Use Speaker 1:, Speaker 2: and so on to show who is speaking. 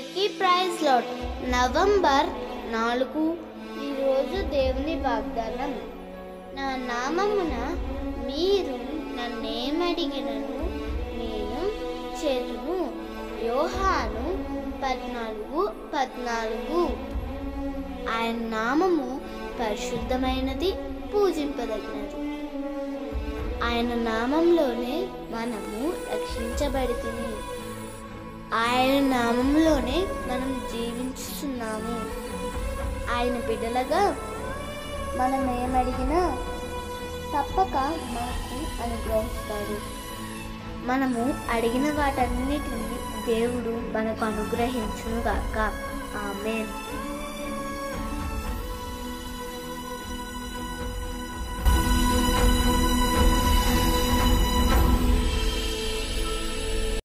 Speaker 1: Lord November నాలుగు ఈరోజు దేవుని వాగ్దానం. నా నామమున మీరు నన్నేమడిగినను? నేను చేతును యోహాను పద్నాలుగు పద్నాలుగు. ఆయన నామము పరిశుద్ధమైనది పూజింపదగినది. ఆయన నామంలోనే మనము రక్షించబడుతుంది. ఆయన నామంలోనే మనం జీవించుతున్నాము ఆయన బిడ్డలగా మనం ఏమడిగినా తప్పక మనకు అనుగ్రహిస్తాడు. మనము అడిగిన వాటన్నిటిని దేవుడు మనకు అనుగ్రహించునుగాక. ఆమె